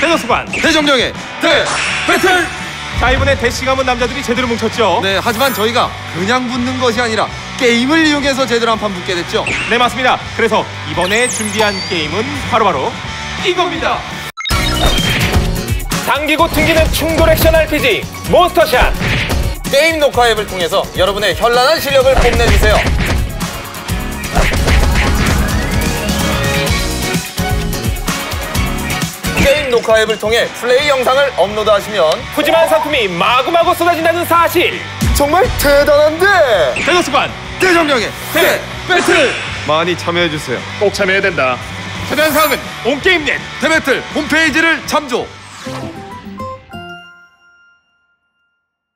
대도수관 대정령의 대 배틀. 자 이번에 대시 가문 남자들이 제대로 뭉쳤죠 네, 하지만 저희가 그냥 붙는 것이 아니라 게임을 이용해서 제대로 한 판 붙게 됐죠. 네 맞습니다 그래서 이번에 준비한 게임은 바로바로 이겁니다 당기고 튕기는 충돌 액션 RPG 몬스터샷 게임 녹화 앱을 통해서 여러분의 현란한 실력을 뽐내주세요. 게임 녹화 앱을 통해 플레이 영상을 업로드하시면 푸짐한 상품이 마구마구 쏟아진다는 사실. 정말 대단한데! 대도수관 대정령의 대 배틀! 많이 참여해주세요. 꼭 참여해야 된다. 자세한 사항은 온게임넷 대배틀 홈페이지를 참조